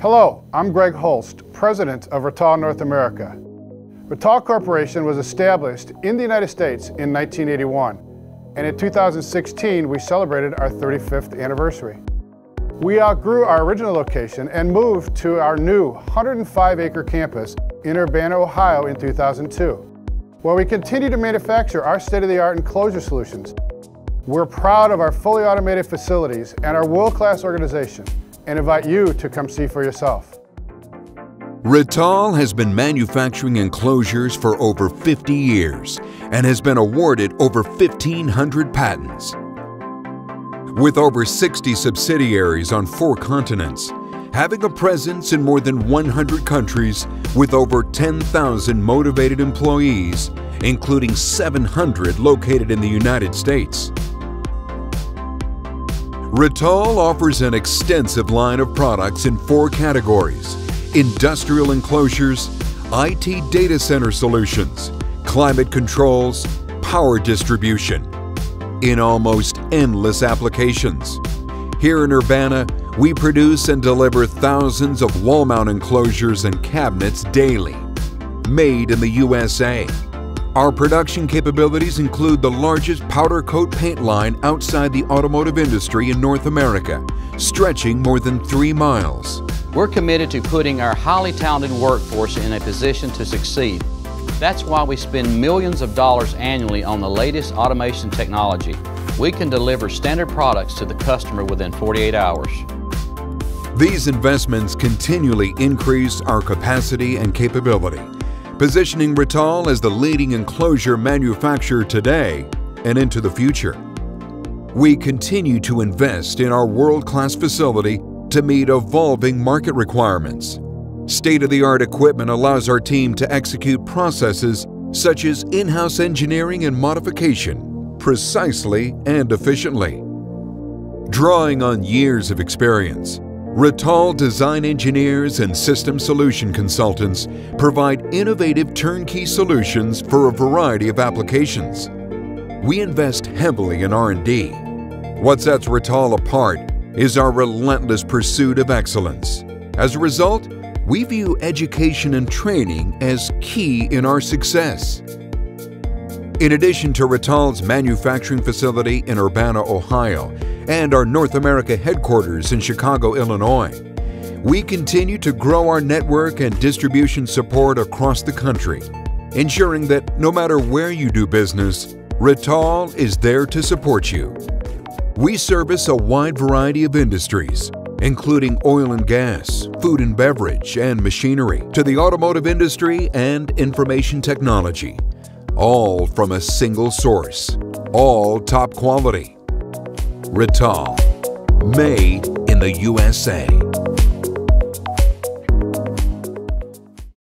Hello, I'm Greg Holst, President of Rittal North America. Rittal Corporation was established in the United States in 1981, and in 2016 we celebrated our 35th anniversary. We outgrew our original location and moved to our new 105-acre campus in Urbana, Ohio in 2002, where we continue to manufacture our state-of-the-art enclosure solutions. We're proud of our fully automated facilities and our world-class organization and invite you to come see for yourself. Rittal has been manufacturing enclosures for over 50 years and has been awarded over 1,500 patents. With over 60 subsidiaries on four continents, having a presence in more than 100 countries with over 10,000 motivated employees, including 700 located in the United States. Rittal offers an extensive line of products in four categories industrial enclosures, IT data center solutions, climate controls, power distribution, in almost endless applications. Here in Urbana, we produce and deliver thousands of wall mount enclosures and cabinets daily, made in the USA. Our production capabilities include the largest powder coat paint line outside the automotive industry in North America, stretching more than three miles. We're committed to putting our highly talented workforce in a position to succeed. That's why we spend millions of dollars annually on the latest automation technology. We can deliver standard products to the customer within 48 hours. These investments continually increase our capacity and capability positioning Rittal as the leading enclosure manufacturer today and into the future. We continue to invest in our world-class facility to meet evolving market requirements. State-of-the-art equipment allows our team to execute processes such as in-house engineering and modification precisely and efficiently. Drawing on years of experience, Rittal design engineers and system solution consultants provide innovative turnkey solutions for a variety of applications. We invest heavily in R&D. What sets Rittal apart is our relentless pursuit of excellence. As a result, we view education and training as key in our success. In addition to Rittal's manufacturing facility in Urbana, Ohio, and our North America headquarters in Chicago, Illinois. We continue to grow our network and distribution support across the country, ensuring that no matter where you do business, Rittal is there to support you. We service a wide variety of industries, including oil and gas, food and beverage, and machinery, to the automotive industry and information technology, all from a single source, all top quality. Rittal, made in the USA.